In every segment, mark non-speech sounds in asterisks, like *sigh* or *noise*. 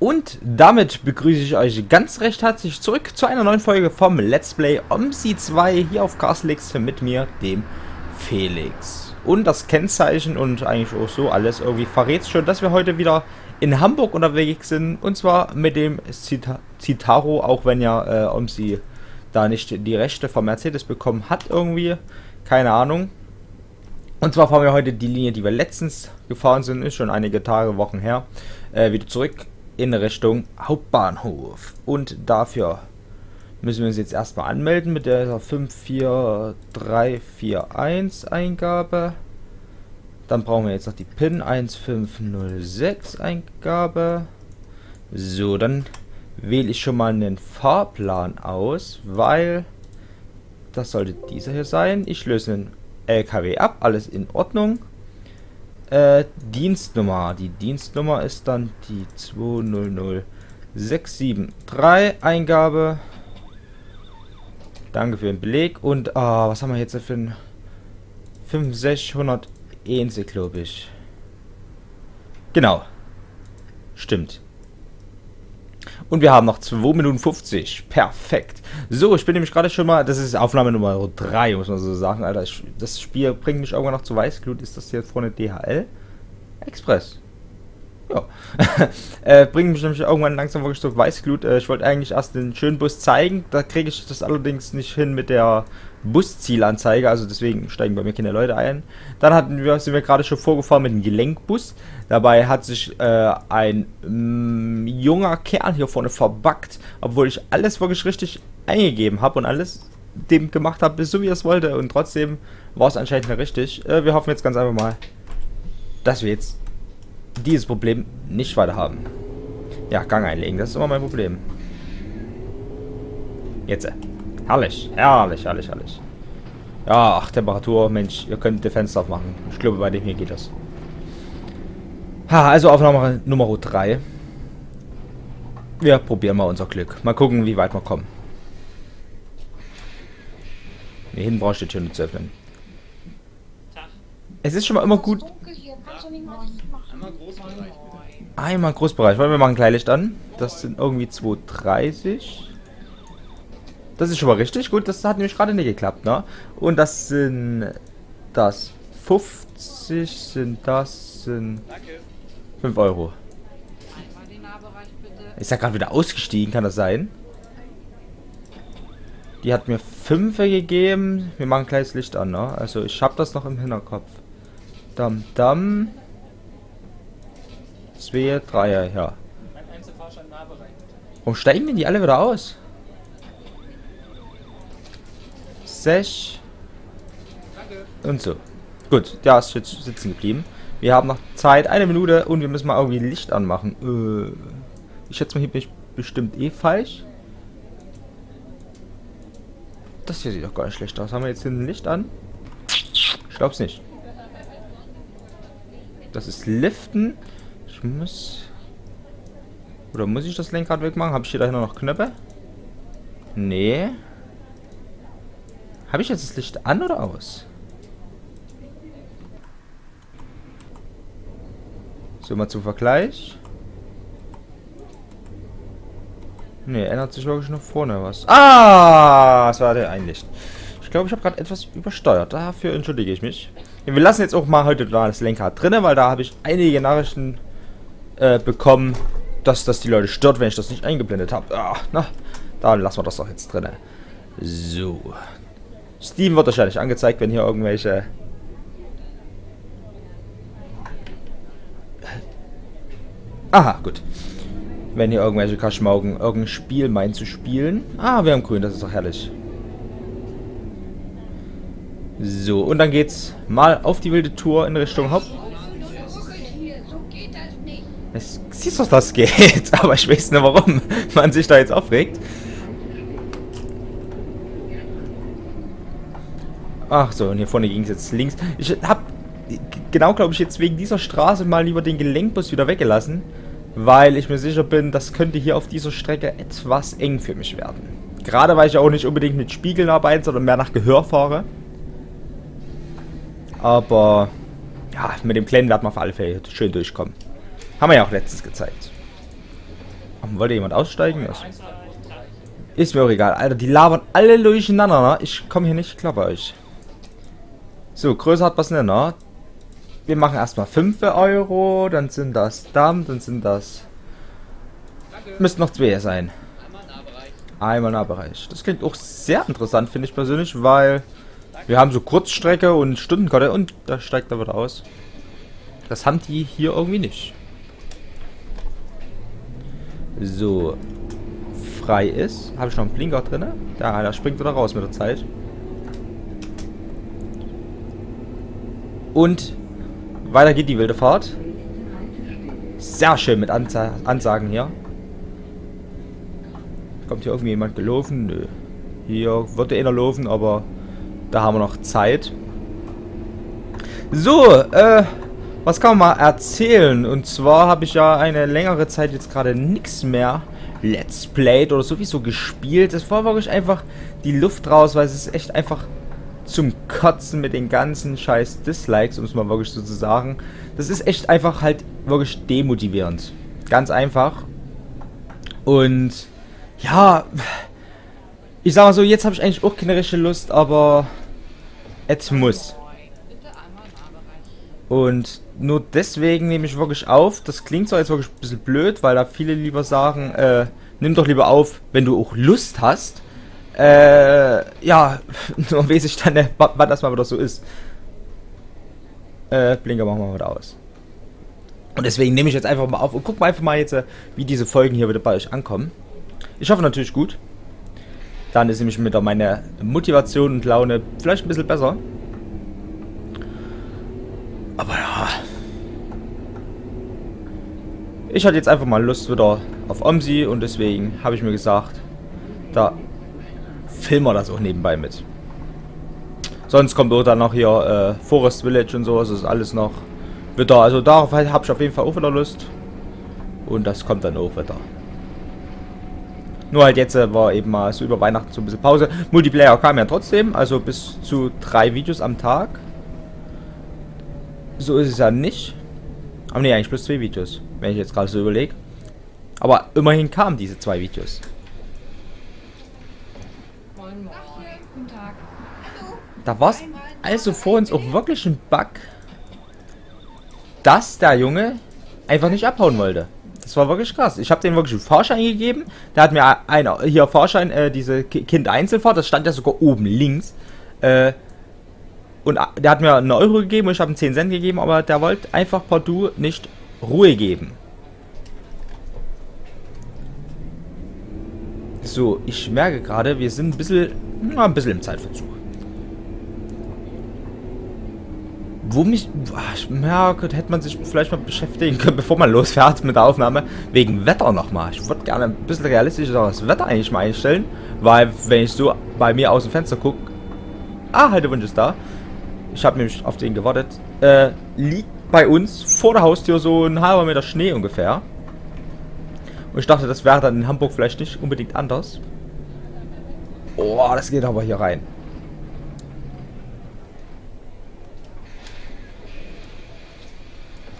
Und damit begrüße ich euch ganz recht herzlich zurück zu einer neuen Folge vom Let's Play OMSI 2 hier auf Castlix mit mir, dem Felix. Und das Kennzeichen und eigentlich auch so alles irgendwie verrät schon, dass wir heute wieder in Hamburg unterwegs sind. Und zwar mit dem Cita Citaro, auch wenn ja äh, OMSI da nicht die Rechte von Mercedes bekommen hat irgendwie. Keine Ahnung. Und zwar fahren wir heute die Linie, die wir letztens gefahren sind, ist schon einige Tage, Wochen her, äh, wieder zurück in Richtung Hauptbahnhof. Und dafür müssen wir uns jetzt erstmal anmelden mit der 54341 Eingabe. Dann brauchen wir jetzt noch die PIN 1506 Eingabe. So, dann wähle ich schon mal einen Fahrplan aus, weil das sollte dieser hier sein. Ich löse einen LKW ab, alles in Ordnung. Äh, Dienstnummer. Die Dienstnummer ist dann die 200673 Eingabe. Danke für den Beleg. Und, ah, was haben wir jetzt für ein 5601, glaube ich. Genau. Stimmt. Und wir haben noch 2 Minuten 50. Perfekt. So, ich bin nämlich gerade schon mal, das ist Aufnahme Nummer 3, muss man so sagen, Alter. Ich, das Spiel bringt mich irgendwann noch zu Weißglut. Ist das jetzt vorne DHL? Express. Ja. *laughs* äh, bringt mich nämlich irgendwann langsam wirklich zu Weißglut. Äh, ich wollte eigentlich erst den schönen Bus zeigen. Da kriege ich das allerdings nicht hin mit der Buszielanzeige. Also deswegen steigen bei mir keine Leute ein. Dann hatten wir, sind wir gerade schon vorgefahren mit dem Gelenkbus. Dabei hat sich äh, ein mm, junger Kerl hier vorne verbackt. Obwohl ich alles wirklich richtig eingegeben habe und alles dem gemacht habe, so wie er es wollte. Und trotzdem war es anscheinend nicht richtig. Äh, wir hoffen jetzt ganz einfach mal, dass wir jetzt dieses Problem nicht weiter haben. Ja, Gang einlegen, das ist immer mein Problem. Jetzt. Herrlich, herrlich, herrlich, herrlich. Ja, ach, Temperatur, Mensch, ihr könnt die Fenster aufmachen. Ich glaube, bei dem hier geht das. Ha, also Aufnahme Nummer 3. Wir probieren mal unser Glück. Mal gucken, wie weit wir kommen. Hier hinten brauchst du die Tür nicht zu öffnen. Es ist schon mal immer gut. Einmal Großbereich, Einmal Großbereich. Wollen wir machen Kleinlicht an? Das sind irgendwie 230. Das ist schon mal richtig. Gut, das hat nämlich gerade nicht geklappt, ne? Und das sind das 50 sind das sind 5 Euro. Ist ja gerade wieder ausgestiegen, kann das sein? Die hat mir 5 gegeben. Wir machen kleines Licht an, ne? Also ich habe das noch im Hinterkopf. Dam, dam. Zwei, drei, ja. Warum steigen denn die alle wieder aus? Sech. Und so. Gut, der ist jetzt sitzen geblieben. Wir haben noch Zeit, eine Minute und wir müssen mal irgendwie Licht anmachen. Äh, ich schätze mal, hier bin ich bestimmt eh falsch. Das hier sieht doch gar nicht schlecht aus. Haben wir jetzt hier ein Licht an? Ich glaub's nicht. Das ist Liften. Ich muss... Oder muss ich das Lenkrad wegmachen? Habe ich hier dahinter noch Knöpfe? Nee. Habe ich jetzt das Licht an oder aus? So, mal zum Vergleich. Ne, ändert sich wirklich noch vorne was. Ah, das war der Einlicht. Ich glaube, ich habe gerade etwas übersteuert. Dafür entschuldige ich mich. Wir lassen jetzt auch mal heute das Lenkrad drin, weil da habe ich einige Nachrichten äh, bekommen, dass das die Leute stört, wenn ich das nicht eingeblendet habe. Ah, na, da lassen wir das doch jetzt drin. So. Steam wird wahrscheinlich angezeigt, wenn hier irgendwelche... Aha, gut. Wenn hier irgendwelche Kaschmaugen irgendein Spiel meinen zu spielen. Ah, wir haben grün, das ist doch herrlich. So, und dann geht's mal auf die wilde Tour in Richtung Haupt... Es, siehst du, das geht. *laughs* Aber ich weiß nicht, warum man sich da jetzt aufregt. Ach so, und hier vorne ging es jetzt links. Ich habe genau, glaube ich, jetzt wegen dieser Straße mal lieber den Gelenkbus wieder weggelassen. Weil ich mir sicher bin, das könnte hier auf dieser Strecke etwas eng für mich werden. Gerade weil ich auch nicht unbedingt mit Spiegeln arbeite, sondern mehr nach Gehör fahre. Aber ja, mit dem Kleinen werden wir auf alle Fälle schön durchkommen. Haben wir ja auch letztens gezeigt. Wollte jemand aussteigen? Das ist mir auch egal. Alter, die labern alle durcheinander. Ne? Ich komme hier nicht klar bei euch. So, Größe hat was ne? Wir machen erstmal 5 Euro, dann sind das Damm, dann sind das... Müssten noch zwei sein. Einmal Nahbereich. Das klingt auch sehr interessant, finde ich persönlich, weil wir haben so Kurzstrecke und Stundenkarte und da steigt er wieder aus. Das haben die hier irgendwie nicht. So. Frei ist. Habe ich noch einen Blinker drin? Da, einer springt wieder raus mit der Zeit. Und weiter geht die wilde Fahrt. Sehr schön mit Anza Ansagen hier. Kommt hier irgendwie jemand gelaufen? Nö. Hier wird einer laufen, aber da haben wir noch Zeit. So, äh, was kann man mal erzählen? Und zwar habe ich ja eine längere Zeit jetzt gerade nichts mehr Let's Played oder sowieso gespielt. Es war wirklich einfach die Luft raus, weil es ist echt einfach zum Kotzen mit den ganzen scheiß Dislikes, um es mal wirklich so zu sagen. Das ist echt einfach halt wirklich demotivierend. Ganz einfach. Und ja, ich sag mal so, jetzt habe ich eigentlich auch keine richtige Lust, aber es muss. Und nur deswegen nehme ich wirklich auf. Das klingt zwar jetzt wirklich ein bisschen blöd, weil da viele lieber sagen, äh, nimm doch lieber auf, wenn du auch Lust hast. Äh, ja, *laughs* nur weiß ich dann, wann das mal wieder so ist. Äh, Blinker machen wir wieder aus. Und deswegen nehme ich jetzt einfach mal auf und guck mal einfach mal jetzt, äh, wie diese Folgen hier wieder bei euch ankommen. Ich hoffe natürlich gut. Dann ist nämlich mit meine Motivation und Laune vielleicht ein bisschen besser. Aber ja. Ich hatte jetzt einfach mal Lust wieder auf OMSI und deswegen habe ich mir gesagt, da filmen wir das auch nebenbei mit. Sonst kommt auch dann noch hier äh, Forest Village und sowas, das ist alles noch wieder. Also darauf habe ich auf jeden Fall auch wieder Lust. Und das kommt dann auch wieder. Nur halt jetzt äh, war eben mal so über Weihnachten so ein bisschen Pause. Multiplayer kam ja trotzdem, also bis zu drei Videos am Tag. So ist es ja nicht. Aber ne, eigentlich plus zwei Videos, wenn ich jetzt gerade so überlege. Aber immerhin kamen diese zwei Videos. Da war es also vor uns auch wirklich ein Bug, dass der Junge einfach nicht abhauen wollte. Das war wirklich krass. Ich habe den wirklich einen Fahrschein gegeben. Der hat mir einer hier Fahrschein, äh, diese Kind Einzelfahrt, das stand ja sogar oben links. Äh, und der hat mir einen Euro gegeben und ich habe ihm 10 Cent gegeben, aber der wollte einfach partout nicht Ruhe geben. So, ich merke gerade, wir sind ein bisschen, na, ein bisschen im Zeitverzug. Wo mich, ich merke, hätte man sich vielleicht mal beschäftigen können, bevor man losfährt mit der Aufnahme, wegen Wetter nochmal. Ich würde gerne ein bisschen realistischer das Wetter eigentlich mal einstellen, weil wenn ich so bei mir aus dem Fenster gucke, ah, Haltewunsch ist da. Ich habe nämlich auf den gewartet. Äh, liegt bei uns vor der Haustür so ein halber Meter Schnee ungefähr. Und ich dachte, das wäre dann in Hamburg vielleicht nicht unbedingt anders. Oh, das geht aber hier rein.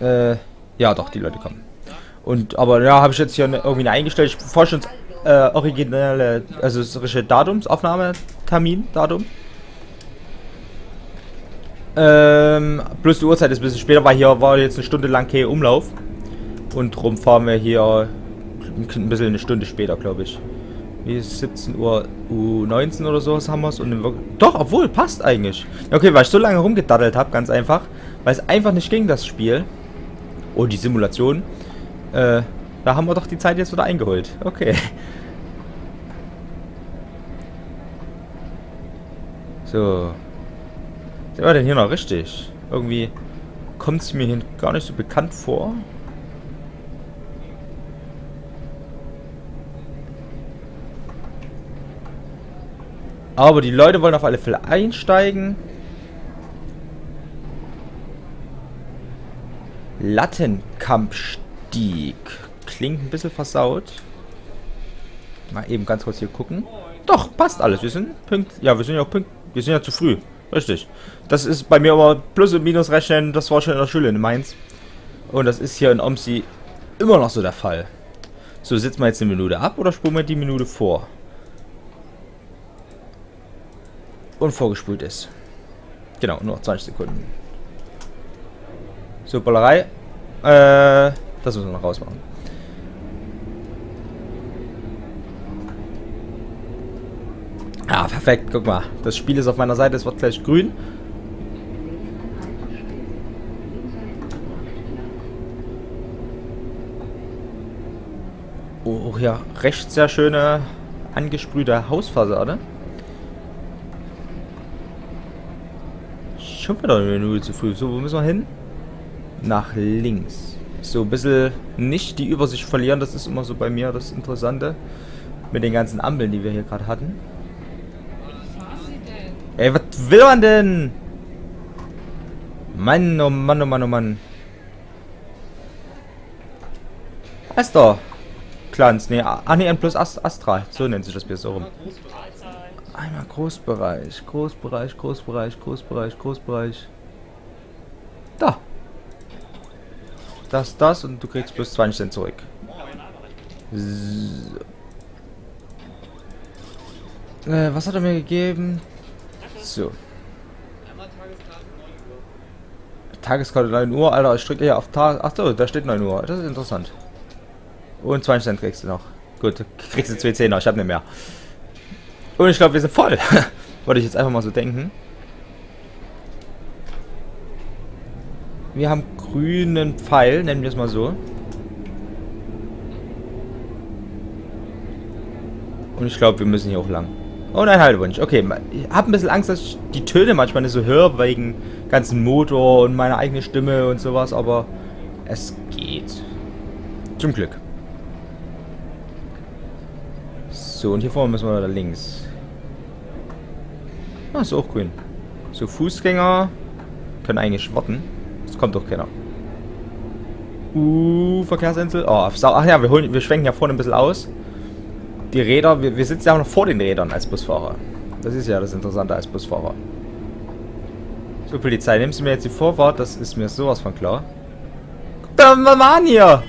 Äh, ja, doch, die Leute kommen. Und, aber ja, habe ich jetzt hier eine, irgendwie eine eingestellt. Ich forsche uns äh, originelle, also das richtige Datums, Aufnahmetermin, Datum. Ähm, plus die Uhrzeit ist ein bisschen später, weil hier war jetzt eine Stunde lang kein Umlauf. Und drum fahren wir hier ein bisschen eine Stunde später, glaube ich. Wie 17 Uhr U19 oder sowas haben wir es. Doch, obwohl, passt eigentlich. Okay, weil ich so lange rumgedaddelt habe, ganz einfach. Weil es einfach nicht ging, das Spiel. Oh, die Simulation. Äh, da haben wir doch die Zeit jetzt wieder eingeholt. Okay. So. Sind wir denn hier noch richtig? Irgendwie kommt es mir hier gar nicht so bekannt vor. Aber die Leute wollen auf alle Fälle einsteigen. Lattenkampfstieg. Klingt ein bisschen versaut. Mal eben ganz kurz hier gucken. Doch, passt alles. Wir sind pünkt. Ja, wir sind ja auch pünkt. Wir sind ja zu früh. Richtig. Das ist bei mir aber Plus- und Minus rechnen. Das war schon in der Schule in Mainz. Und das ist hier in Omsi immer noch so der Fall. So, sitzen wir jetzt eine Minute ab oder spulen wir die Minute vor? Und vorgespult ist. Genau, nur noch 20 Sekunden. So, Ballerei. Äh, das müssen wir noch rausmachen. Ah, perfekt. Guck mal. Das Spiel ist auf meiner Seite. Es wird gleich grün. Oh, ja. Recht sehr schöne angesprühte Hausfassade. Schon wieder eine Minute zu früh. So, wo müssen wir hin? Nach links. So, ein bisschen nicht die Übersicht verlieren. Das ist immer so bei mir das Interessante. Mit den ganzen Ampeln, die wir hier gerade hatten. Ey, was will man denn? Mann, oh Mann, oh Mann, oh Mann. Astor. Clans, nee, ah nee, N plus Ast Astra. So nennt sich das Bier so rum. Einmal Großbereich, Großbereich, Großbereich, Großbereich, Großbereich. Da. Das, das und du kriegst plus 20 Cent zurück. So. Äh, was hat er mir gegeben? So. Tageskarte 9 Uhr, Alter, ich drücke hier auf Tag. Achso, da steht 9 Uhr. Das ist interessant. Und 20 Cent kriegst du noch. Gut, kriegst du 2 Zehner, ich hab nicht mehr. Und ich glaube, wir sind voll. *laughs* Wollte ich jetzt einfach mal so denken. Wir haben grünen Pfeil, nennen wir es mal so. Und ich glaube, wir müssen hier auch lang. Oh nein, Haltewunsch. Okay, ich habe ein bisschen Angst, dass ich die Töne manchmal nicht so höre, wegen ganzen Motor und meiner eigenen Stimme und sowas, aber es geht. Zum Glück. So, und hier vorne müssen wir da links. Ah, ist auch grün. So, Fußgänger können eigentlich warten. Kommt doch keiner. Uh, Verkehrsinsel. Oh, ach ja, wir, holen, wir schwenken ja vorne ein bisschen aus die Räder, wir, wir sitzen ja auch noch vor den Rädern als Busfahrer. Das ist ja das Interessante als Busfahrer. So, Polizei, nimmst du mir jetzt die Vorfahrt? Das ist mir sowas von klar. Guck da mal an hier!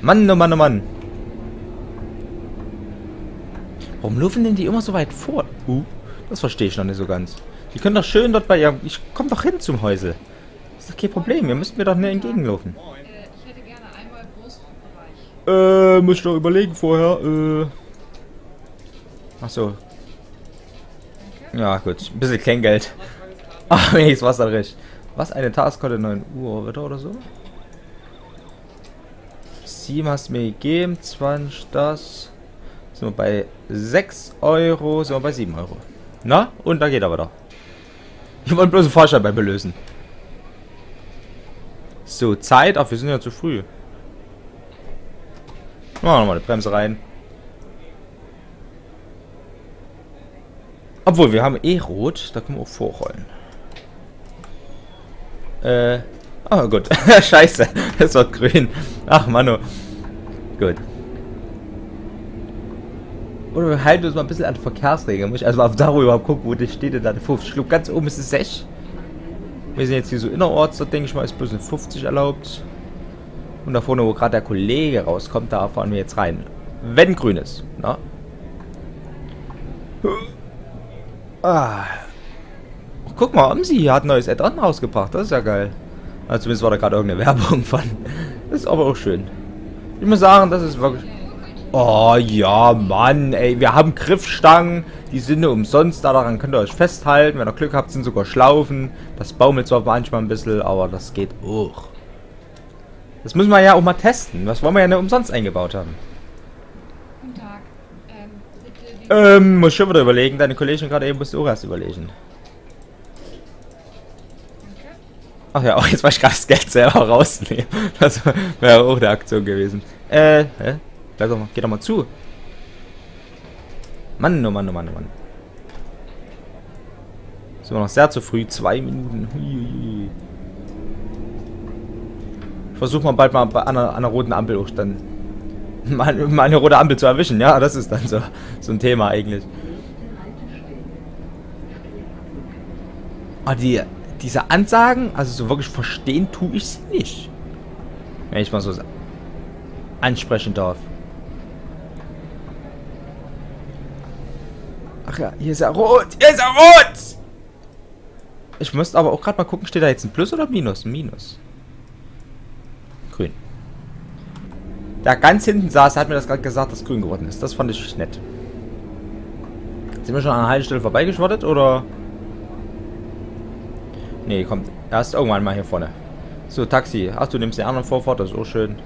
Mann, oh Mann, oh Mann. Warum laufen denn die immer so weit vor? Uh, das verstehe ich noch nicht so ganz. Die können doch schön dort bei ihr... Ich komm doch hin zum Häusel. Ist doch kein Problem. Ihr müsst mir doch nicht entgegenlaufen. Äh, muss ich noch überlegen vorher. Äh. Ach so. Ja, gut. Ein bisschen Kleingeld. *laughs* Ach, wenigstens was da recht. Was? Eine Taskarte 9 Uhr, wird oder so? 7 hast du mir gegeben. 20 das. Sind wir bei 6 Euro. Sind wir bei 7 Euro. Na? Und da geht er wieder. Ich wollte bloß einen Fahrschein bei belösen. So, Zeit. Ach, wir sind ja zu früh. Machen wir nochmal eine Bremse rein. Obwohl, wir haben eh rot. Da können wir auch vorrollen. Äh. Oh, gut. *laughs* Scheiße. *laughs* Es wird grün. Ach, Mano. Gut. Oder wir halten uns mal ein bisschen an die Verkehrsregeln. Muss ich also auf darüber gucken, wo das steht denn da. 50. Ich glaube, ganz oben ist es 6. Wir sind jetzt hier so innerorts. Da denke ich mal, ist bloß ein 50 erlaubt. Und da vorne, wo gerade der Kollege rauskommt, da fahren wir jetzt rein. Wenn grün ist. Na? Ah. Guck mal, Omsi hat ein neues Add-on rausgebracht. Das ist ja geil. Also zumindest war da gerade irgendeine Werbung von. Das ist aber auch schön. Ich muss sagen, das ist wirklich... Oh ja, Mann, ey. Wir haben Griffstangen. Die sind nur umsonst. Daran könnt ihr euch festhalten. Wenn ihr Glück habt, sind sogar Schlaufen. Das baumelt zwar manchmal ein bisschen, aber das geht auch. Das müssen wir ja auch mal testen. Was wollen wir ja nicht umsonst eingebaut haben. Guten Tag. Ähm, ähm muss schon wieder überlegen. Deine Kollegin gerade eben musste auch erst überlegen. Ach ja, auch jetzt war ich gerade das Geld selber rausnehmen. Das wäre auch eine Aktion gewesen. Äh, hä? Bleib doch mal, geh doch mal zu. Mann, oh Mann, oh Mann, oh Mann. Sind wir noch sehr zu früh. Zwei Minuten. Huiuiui. Ich versuche mal bald mal bei einer, einer roten Ampel auch dann *laughs* mal, mal eine rote Ampel zu erwischen. Ja, das ist dann so, so ein Thema eigentlich. Aber die, diese Ansagen, also so wirklich verstehen tue ich sie nicht. Wenn ich mal so ansprechen darf. Ach ja, hier ist er rot. Hier ist er rot! Ich müsste aber auch gerade mal gucken, steht da jetzt ein Plus oder Minus? Ein Minus. Grün. Da ganz hinten saß, hat mir das gerade gesagt, dass grün geworden ist. Das fand ich nett. Sind wir schon an einer Haltestelle vorbeigeschwattet oder? Nee, kommt erst irgendwann mal hier vorne. So, Taxi. Ach, du nimmst den anderen Vorfahrt, das ist auch schön.